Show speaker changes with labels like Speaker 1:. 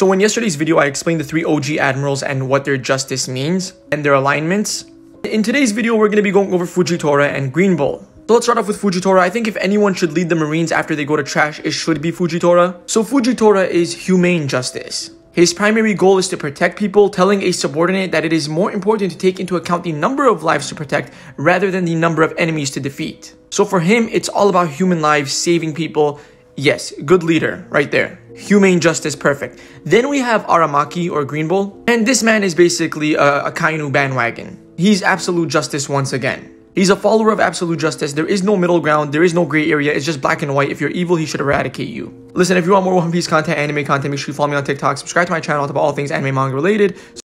Speaker 1: So in yesterday's video, I explained the three OG admirals and what their justice means and their alignments. In today's video, we're going to be going over Fujitora and Green Bull. So let's start off with Fujitora. I think if anyone should lead the Marines after they go to trash, it should be Fujitora. So Fujitora is humane justice. His primary goal is to protect people, telling a subordinate that it is more important to take into account the number of lives to protect rather than the number of enemies to defeat. So for him, it's all about human lives, saving people. Yes, good leader, right there. Humane justice, perfect. Then we have Aramaki or Green Bull, and this man is basically a, Akainu bandwagon. He's absolute justice once again. He's a follower of absolute justice. There is no middle ground. There is no gray area. It's just black and white. If you're evil, he should eradicate you. Listen, if you want more One Piece content, anime content, make sure you follow me on TikTok. Subscribe to my channel. About all things anime manga related.